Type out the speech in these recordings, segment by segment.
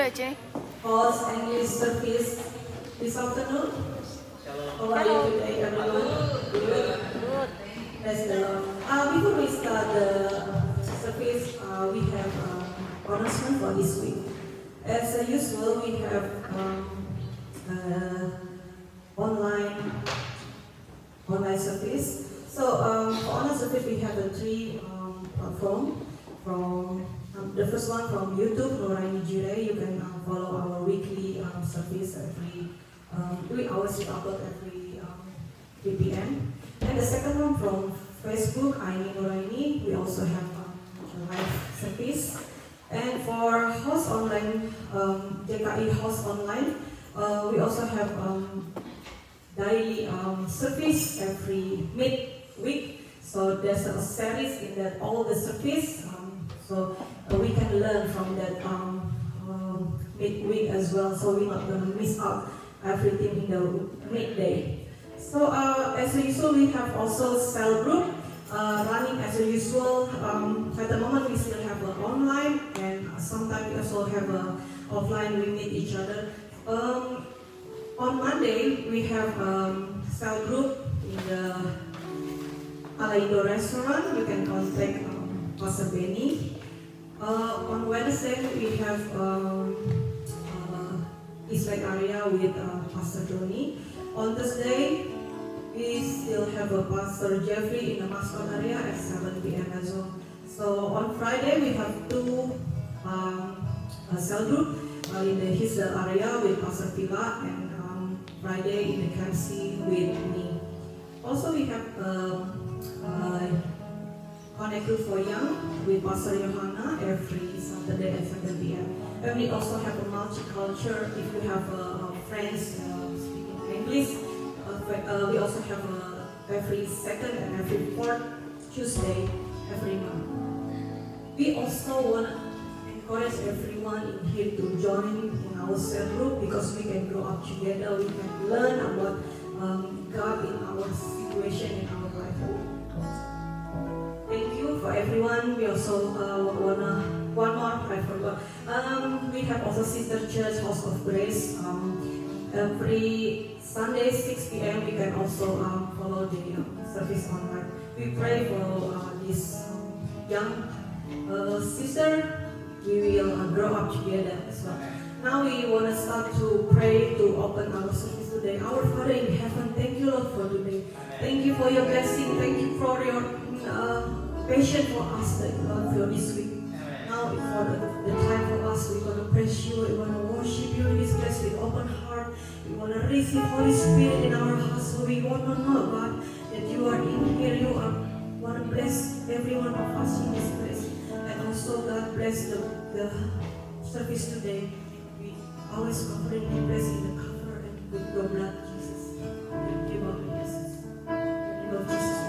Raja. Paul's English service this afternoon. How are you today, everyone? Good. Praise the Lord. Uh, before we start the service, uh, we have uh, announcement for this week. As usual, we have um, uh, online online service. So um, for online service, we have the three um, platform from um, the first one from YouTube, Nuraini Jireh. You can um, follow our weekly um, service every um, we always upload every um, 3 p.m. And the second one from Facebook, Aini Nuraini. We also have um, a live service. And for host online, um, JKI host online, uh, we also have daily service every midweek. So there's a series in that all the service. So we can learn from that um, um, midweek as well. So we're not gonna miss out everything in the midday. So uh, as usual, we have also cell group uh, running as usual. Um, at the moment, we still have an online, and sometimes we also have a offline. We meet each other. Um, on Monday, we have um, cell group in the Alaido restaurant. You can contact um, Pastor Benny. Uh, on Wednesday, we have um, uh, area with uh, Pastor Tony. On Thursday, we still have a Pastor Jeffrey in the Mascot area at 7 p.m. as well. So on Friday, we have two um, cell group uh, in the Hisdale area with Pastor Villa and um, Friday in the KFC with me. Also, we have um, uh, Connect for Young with Pastor Johanna every Saturday at 7 p.m. And we also have a multicultural, if you have uh, friends uh, speaking English, uh, we also have uh, every second and every fourth Tuesday every month. We also want to encourage everyone in here to join in our cell group because we can grow up together, we can learn about um, God in our situation in our for everyone. We also uh, wanna one more I forgot. Um, we have also Sister Church House of Grace. Um, every Sunday 6 p.m. we can also um, follow the uh, service online. We pray for uh, this um, young uh, sister. We will uh, grow up together as well. Now we want to start to pray to open our service today. Our Father in heaven, thank you Lord for today. Thank you for your blessing. Thank you for your uh, patience for us, Lord, for this week. Now for the, the time for us, we want to praise you. We want to worship you in this place with open heart. We want to receive Holy Spirit in our hearts. So we want to know, God, that you are in here. You are want to bless every one of us in this place. And also, God, bless the, the service today. We always the place in the cover and with your blood, Jesus. Thank you, Lord Jesus. In the name of Jesus,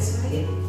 Amen.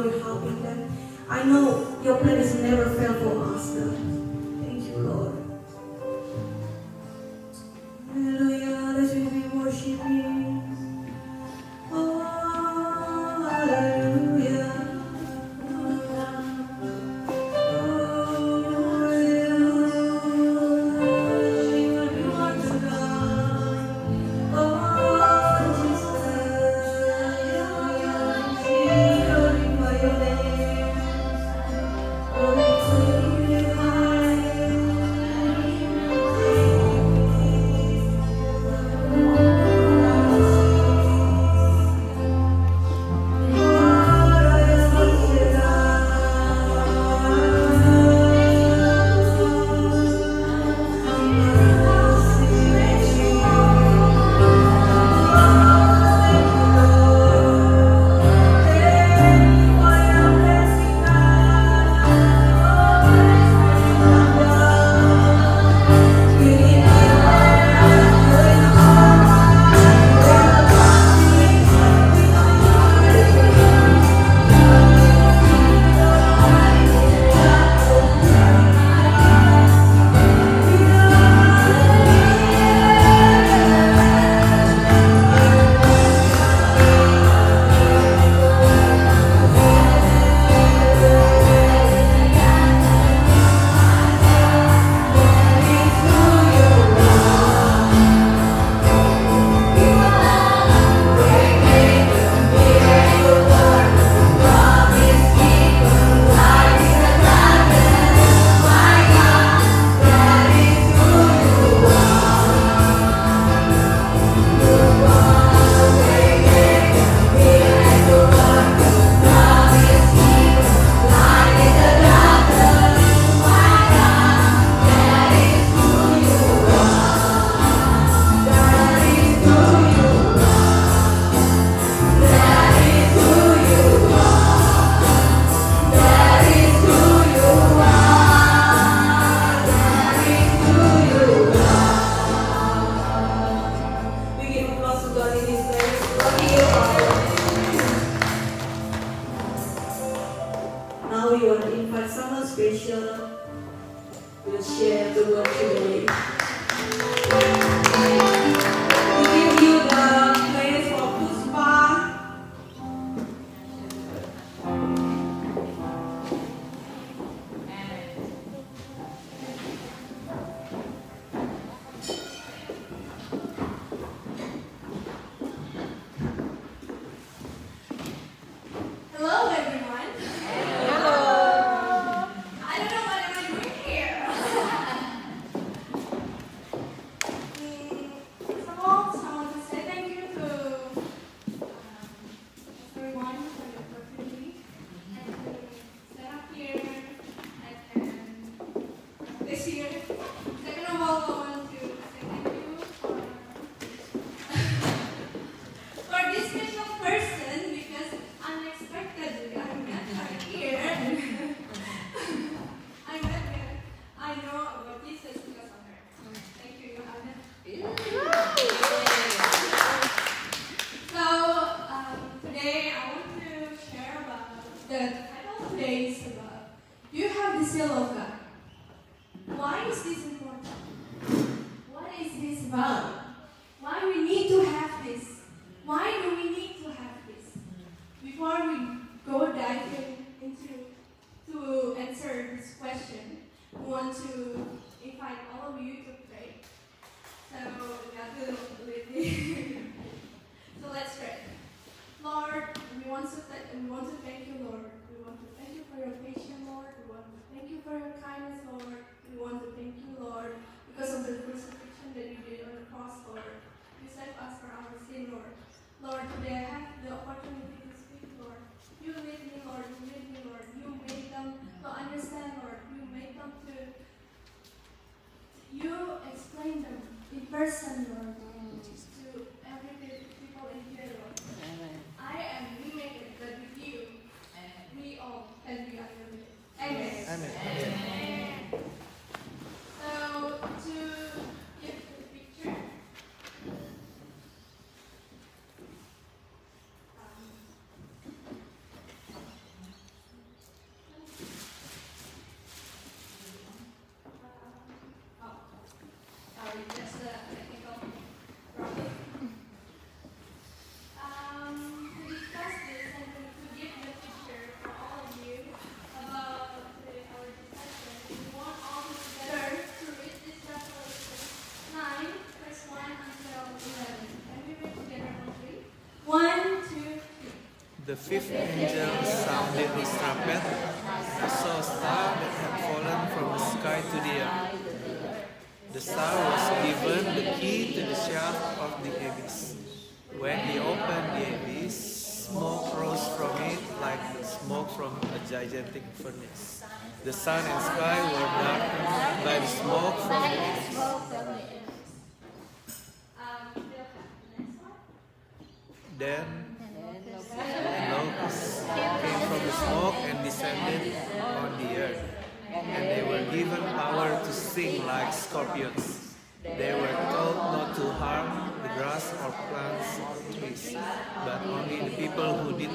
how you're helping them. I know your plan is never failed for us, God. Thank you, Lord. we want to invite someone special to share the word today. The fifth angel sounded his trumpet. I saw a star that had fallen from the sky to the earth. The star was given the key to the shaft of the abyss. When he opened the abyss, smoke rose from it like the smoke from a gigantic furnace. The sun and sky were darkened by the smoke from the abyss.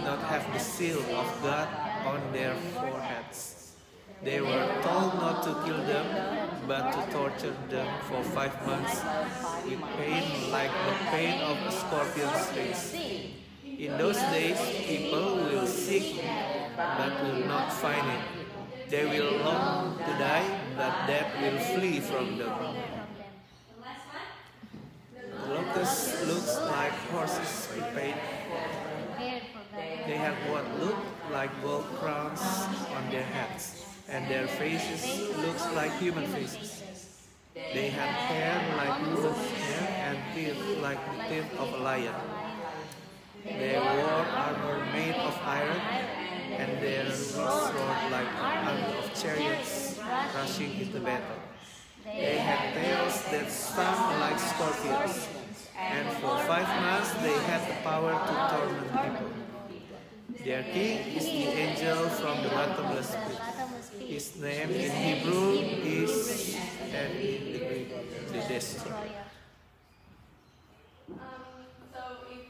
Not have the seal of God on their foreheads. They were told not to kill them, but to torture them for five months with pain like the pain of a scorpion's sting. In those days, people will seek but will not find it. They will long to die, but death will flee from them. The looks like horses prepared. They have what look like gold crowns on their heads, and their faces looks like human faces. They have hair like woman's hair and teeth like the teeth of a lion. They wore armor made of iron, and their roared like an army of chariots rushing into battle. They had tails that stung like scorpions, and for five months they had the power to torment people. Their king is the angel from the bottomless pit. His name in Hebrew is, and in the Greek, the destroyer. Um, so if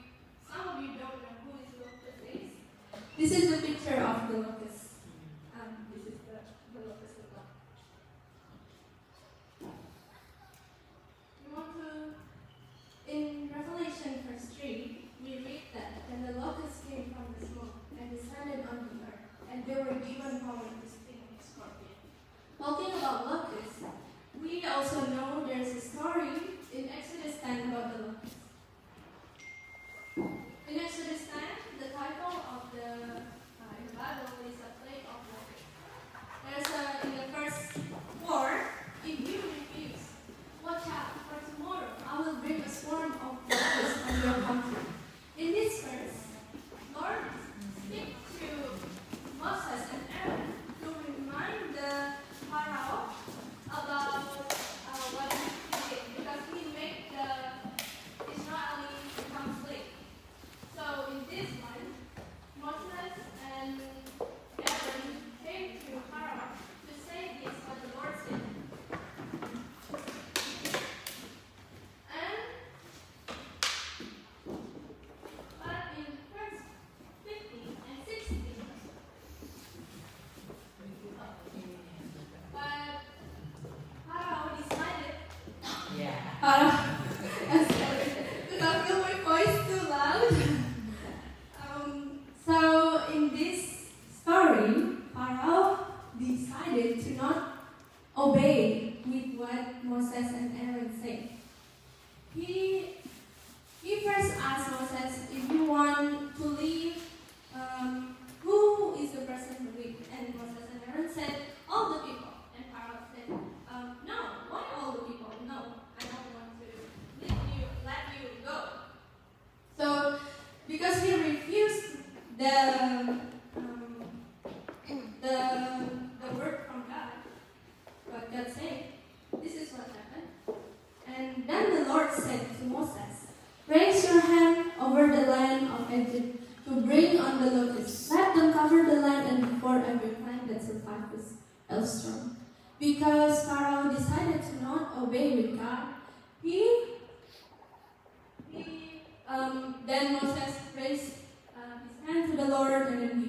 Um, then Moses raised uh, his hand to the Lord and then he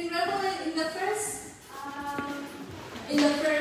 In the first, um, in the first,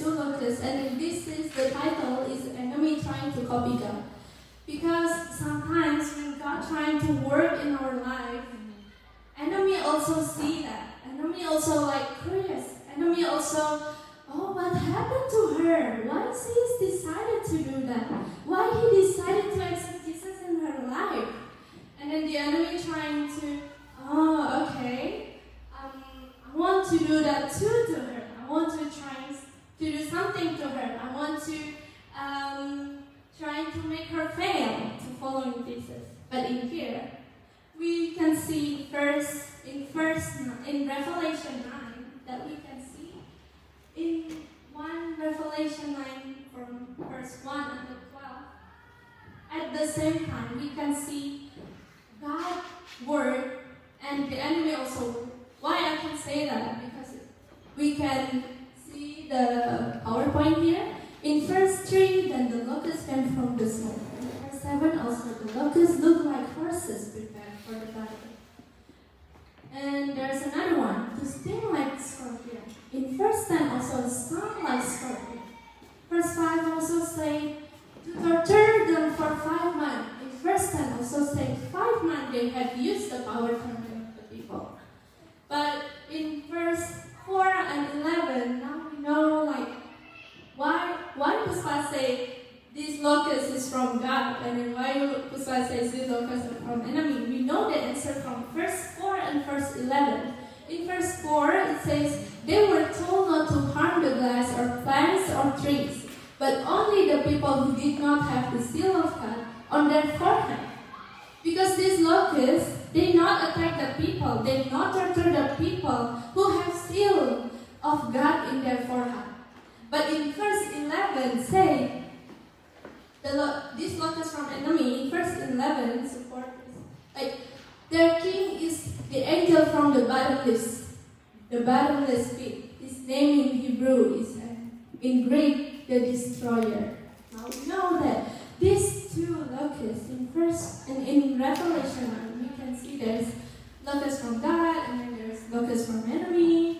two locusts, and this is the title is enemy trying to copy God. Because sometimes when God trying to work in our life, enemy also see that. Enemy also like curious. Enemy also, oh, what happened to her? Why she decided to do that? Why he decided to accept Jesus in her life? And then the enemy trying to, oh, okay, um, I want to do that too to her. I want to try to do something to her. I want to um, to make her fail to following Jesus. But in here, we can see first in first in Revelation nine that we can see in one Revelation nine from verse one until twelve. At the same time, we can see God word and the enemy also. Why I can say that because we can see the PowerPoint here. In first 3, then the locusts came from the smoke. In verse 7, also the locusts look like horses prepared for the battle. And there's another one, to sting like scorpion. In verse 10, also stung like scorpion. Verse 5 also say, to torture them for five months. In verse 10 also say, five months they had used the power from the people. But in verse 4 and 11, now we know like, why, why Puspa say this locust is from God, and then why Puspa says this locust is from enemy. We know the answer from verse 4 and verse 11. In verse 4, it says, They were told not to harm the glass or plants or trees, but only the people who did not have the seal of God on their forehead. Because this locust they not attack the people. They not torture the people who have seal of God in their forehead. But in verse 11 say, the lo this locust from enemy, in verse 11 support, like, their king is the angel from the bottomless, the bottomless pit. His name in Hebrew is, uh, in Greek, the destroyer. Now we know that these two locusts in first and in Revelation there's locus from God, and then there's locus from enemy.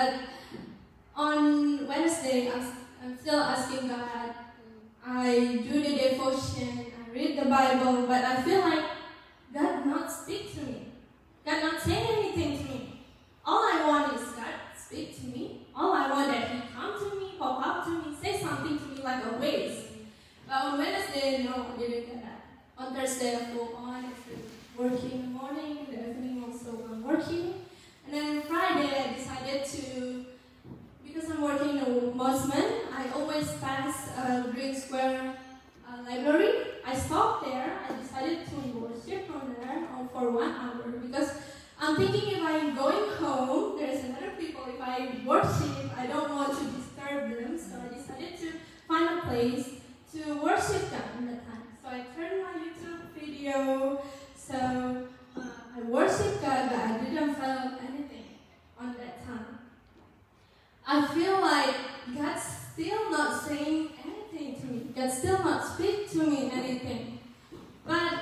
But on Wednesday I'm, still asking God. I do the devotion, I read the Bible, but I feel like God not speak to me. God not say anything to me. All I want is God speak to me. All I want that He come to me, pop up to me, say something to me like a waves. But on Wednesday, no, I didn't get that. On Thursday, I go on, working in the morning, in the evening also I'm working. And then Friday, I decided to, because I'm working in Mosman, I always pass Green Square uh, Library. I stopped there. I decided to worship from there for one hour because I'm thinking if I'm going home, there's another people. If I worship, I don't want to disturb them. So I decided to find a place to worship God in that time. So I turned my YouTube video. So uh, I worship God, but I didn't feel on that time. I feel like God's still not saying anything to me. God still not speak to me anything. But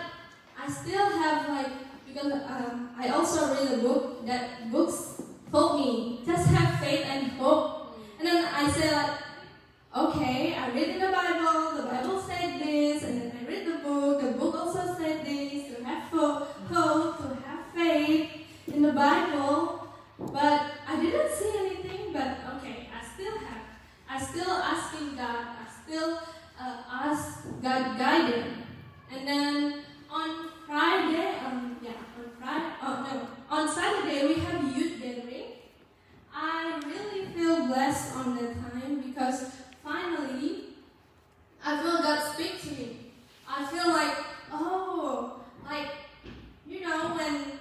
I still have like because um, I also read a book that books told me just have faith and hope. And then I said like, okay, I read in the Bible, the Bible said this, and then I read the book, the book also said this, to have hope, to have faith in the Bible. But I didn't see anything, but okay, I still have. I still asking God, I still uh, ask God guidance. And then on Friday, um, yeah, on Friday, oh no, on Saturday we have youth gathering. I really feel blessed on that time because finally I feel God speak to me. I feel like, oh, like, you know, when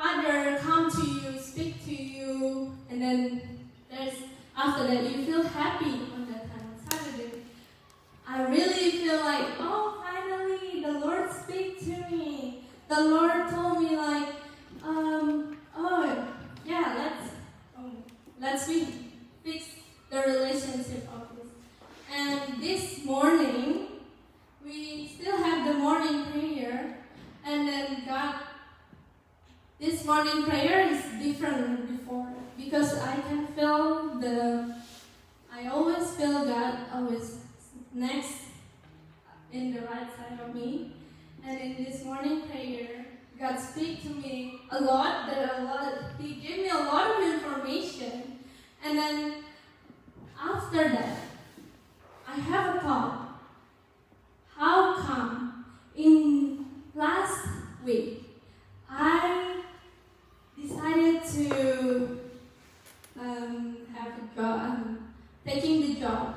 Father come to you, speak to you, and then there's after that you feel happy on that time Saturday. I really feel like, oh, finally the Lord speak to me. The Lord told me like, um, oh, yeah, let's, oh, let's we fix the relationship of this. And this morning, we still have the morning prayer, and then God this morning prayer is different than before because I can feel the. I always feel God always next in the right side of me, and in this morning prayer, God speak to me a lot. That a lot. He gave me a lot of information, and then after that, I have a thought. How come in last week I decided to um, have a job, um, taking the job,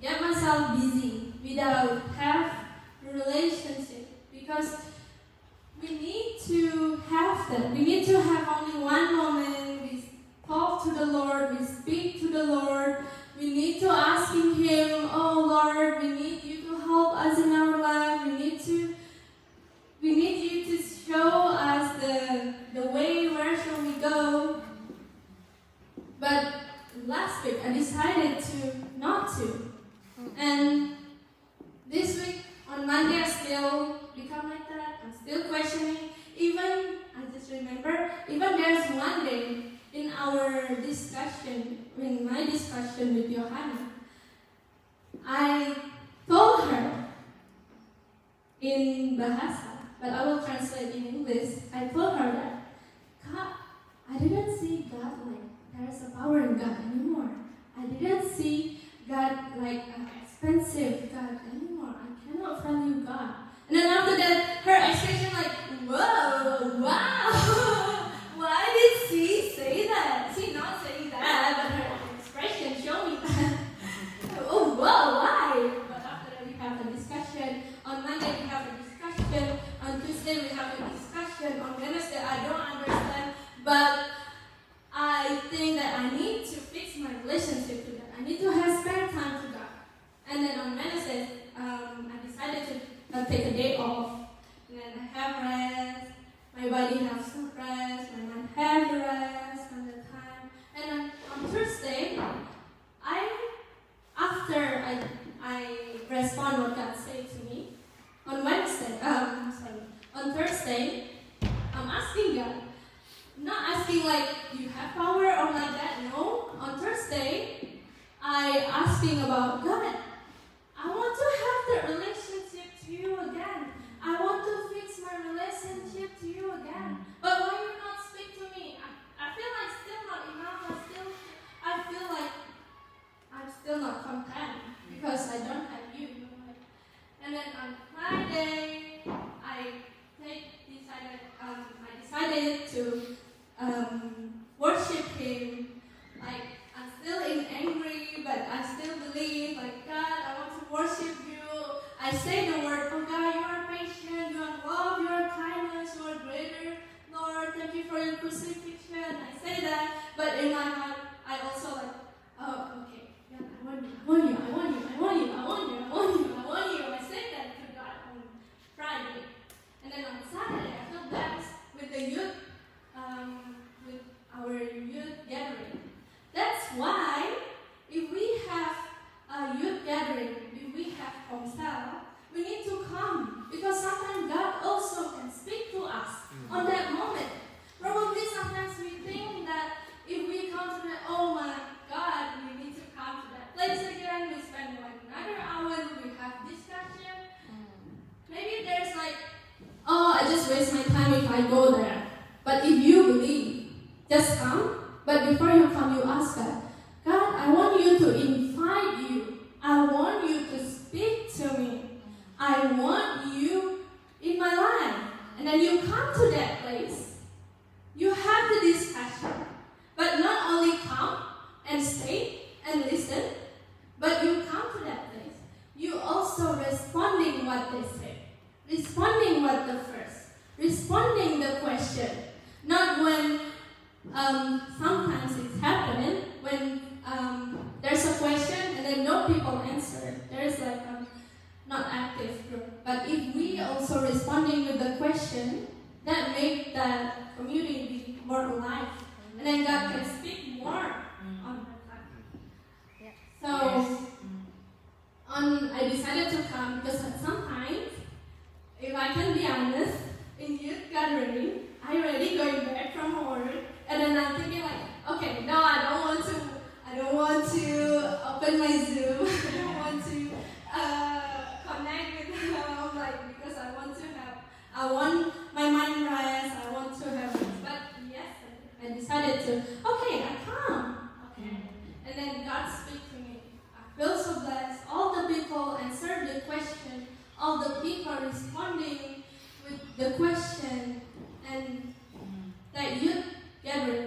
get myself busy without have relationship because we need to have that. We need to have only one moment. We talk to the Lord. We speak to the Lord. We need to asking Him, "Oh Lord, we need you to help us in our life. We need to, we need you to show us the the way. Where shall we go?" But last week I decided to not to, and this week on Monday I still become like that. I'm still questioning. Even I just remember, even there's one day in our discussion, in my discussion with Johanna, I told her in Bahasa, but I will translate in English. I told her that God, I didn't see God like there's a power in God anymore. I didn't see God like an expensive God anymore. I cannot value God. And then after that, her expression like, whoa, wow. Why did she say that? She not saying that, but her expression showed me that. Oh, to But I think that I need to fix my relationship to God. I need to have spare time to God. And then on Wednesday, um, I decided to uh, take a day off. And then I have rest. My body has some rest. My mind has rest And the time. And then on Thursday, I, after I, I respond what God said to me, on Wednesday, um, sorry, on Thursday, I'm asking God, asking about I'm ready. Already going back from home. And then I'm thinking like, okay, no, I don't want to, I don't want to open my Zoom. I don't want to uh, connect with them, like, because I want to have, I want my mind rest, I want to have, but yes, I decided to, okay, I come. Okay. And then God speak to me. I feel so blessed. All the people answered the question, all the people responding with the question, That youth gathering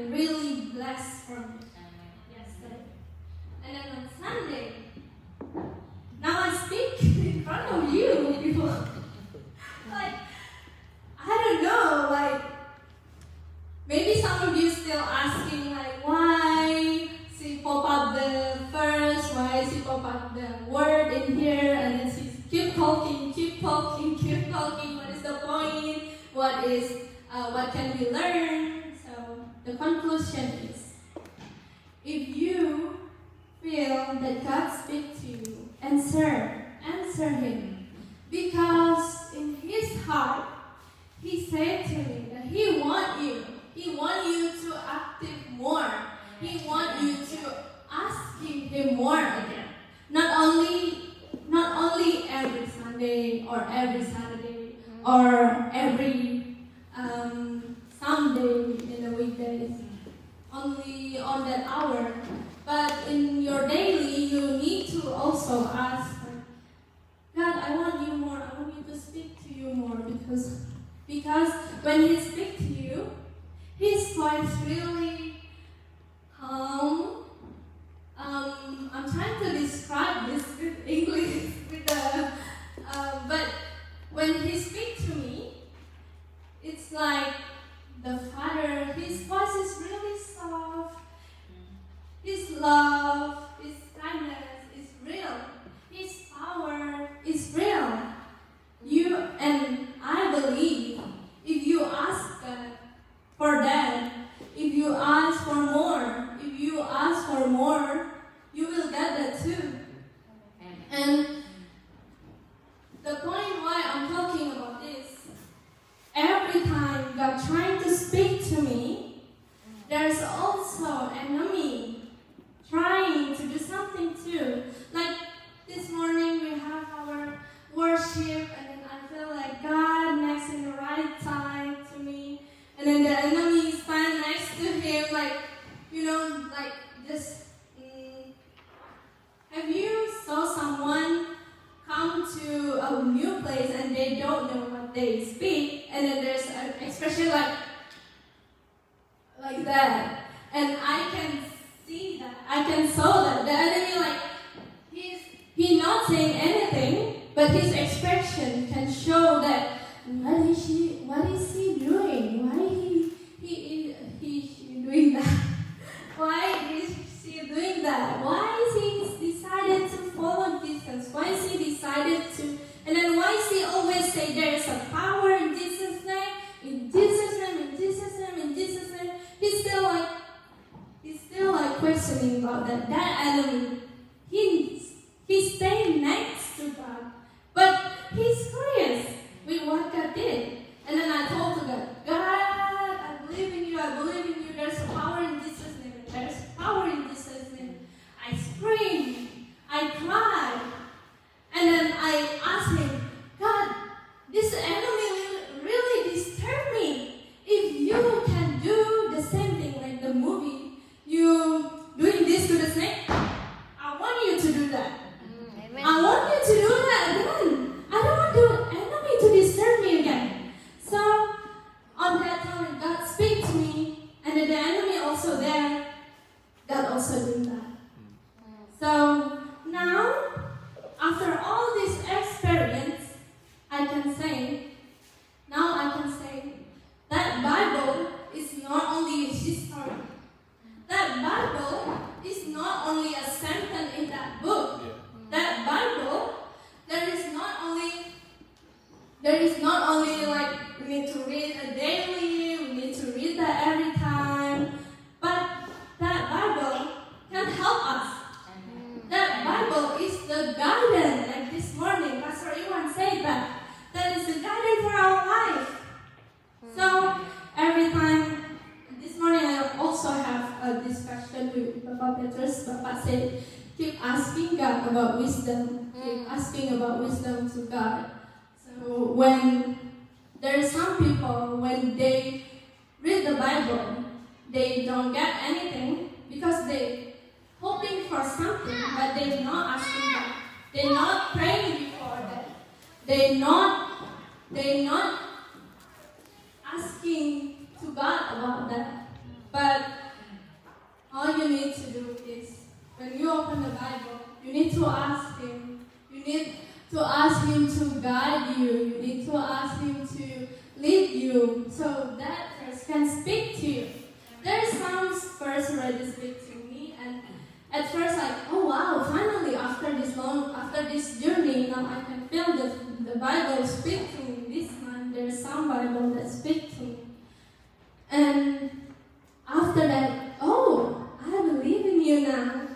with Bapak Bapak said, keep asking God about wisdom. Keep hmm. asking about wisdom to God. So when there are some people, when they read the Bible, they don't get anything because they hoping for something, but they're not asking God. They're not praying before that. They're not. They're not asking to God about that. But all you need to do is when you open the Bible, you need to ask Him. You need to ask Him to guide you. You need to ask Him to lead you so that verse can speak to you. There is some verse already speak to me, and at first like, oh wow, finally after this long, after this journey, now I can feel the, the Bible speak to me. This time there's some Bible that speak to me. And after that, oh, you now.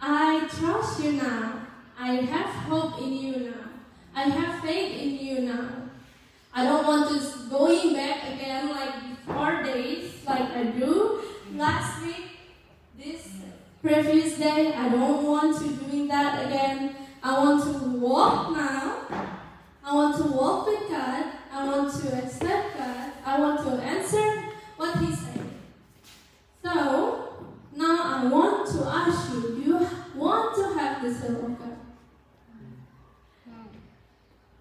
I trust you now. I have hope in you now. I have faith in you now. I don't want to going back again like before days like I do last week. This previous day, I don't want to doing that again. I want to walk now. I want to walk with God. I want to accept God. I want to answer what He said. So now I want to ask you: Do you want to have the seal of God?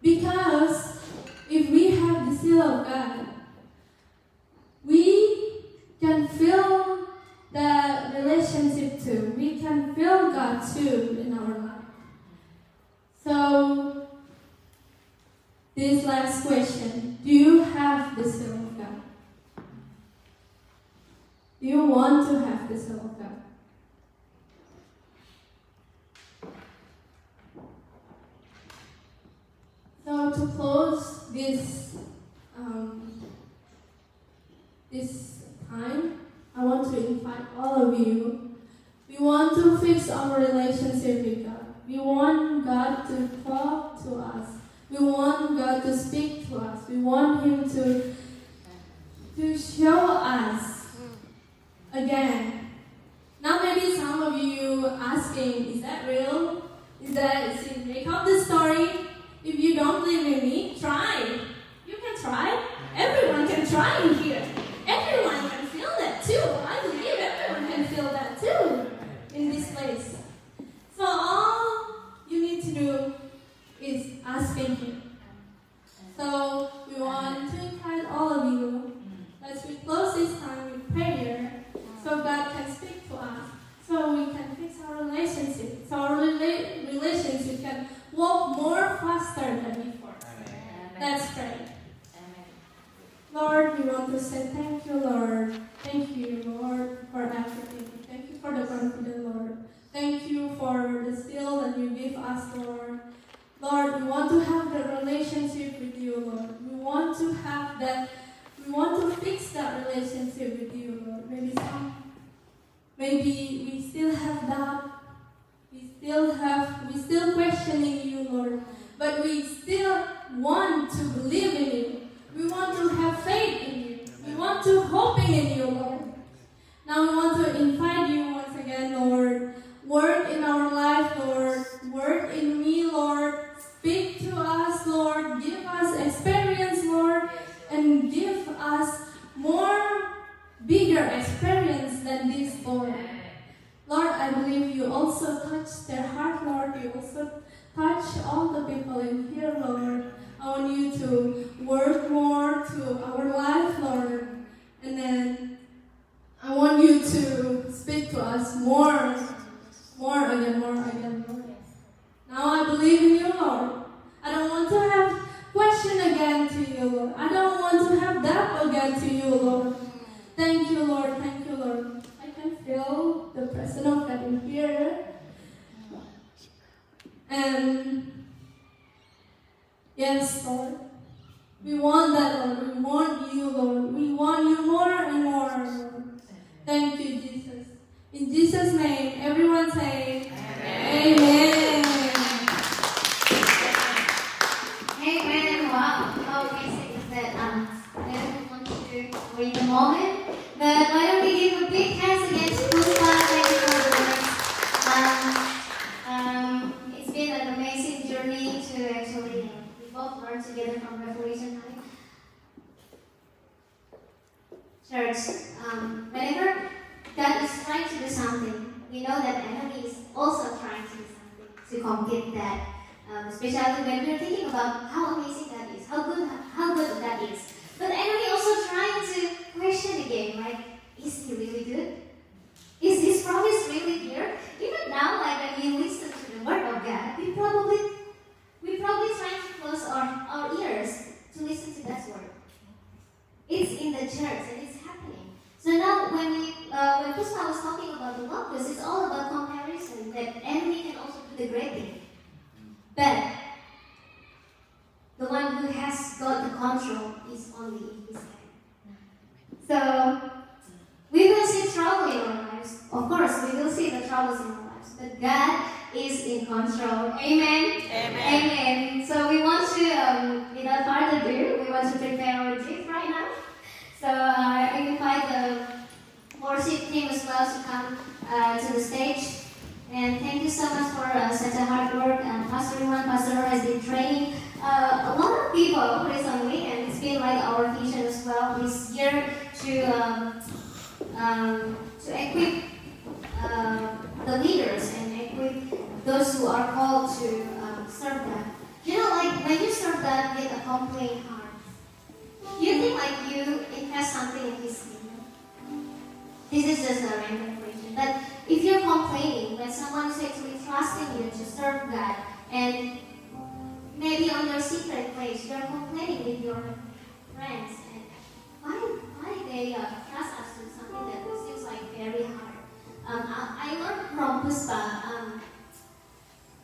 Because if we have the seal of God, we can feel the relationship too. We can feel God too in our life. So, this last question Do you have the seal of God? Do you want to have this of So to close this um, this time, I want to invite all of you. We want to fix our relationship with God. We want God to talk to us. We want God to speak to us. We want Him to to show to complete that. Um, especially when we're thinking about how amazing that is, how good, how good God is. But the enemy also trying to question again, like, is he really good? Is his promise really here? Even now, like when we listen to the word of God, we probably we probably trying to close our, our ears to listen to God's word. It's in the church and it's happening. So now when we uh, when Puspa was talking about the locus, it's all about comparison that enemy can also the great thing. But the one who has got the control is only in his hand. So we will see trouble in our lives. Of course, we will see the troubles in our lives. But God is in control. Amen. Amen. Amen. So we want to, um, without further ado, we want to prepare our gift right now. So uh, I invite the worship team as well to come uh, to the stage. And thank you so much for uh, such a hard work. And Pastor Iwan, Pastor has been training uh, a lot of people recently, and it's been like our vision as well this year to um, um, to equip uh, the leaders and equip those who are called to um, serve God. You know, like when you serve God with a complaint heart, you think like you it has something in His kingdom. This is just a random question, but if you're complaining when someone is actually trusting you to serve God and maybe on your secret place you're complaining with your friends and why why they uh, trust us to something that seems like very hard. Um, I, I learned from Puspa, um,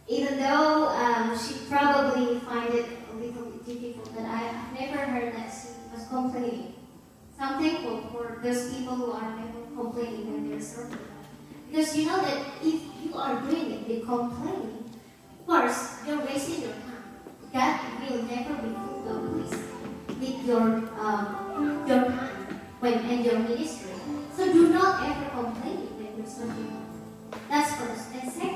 even though um, she probably find it a little bit difficult, but I, I've never heard that she was complaining. So I'm thankful for those people who are never complaining when they're serving. Because you know that if you are doing it complaining, first, you're wasting your time. That will never be fulfilled with your, um, your time when in your ministry. So do not ever complain when you're serving That's first. And second,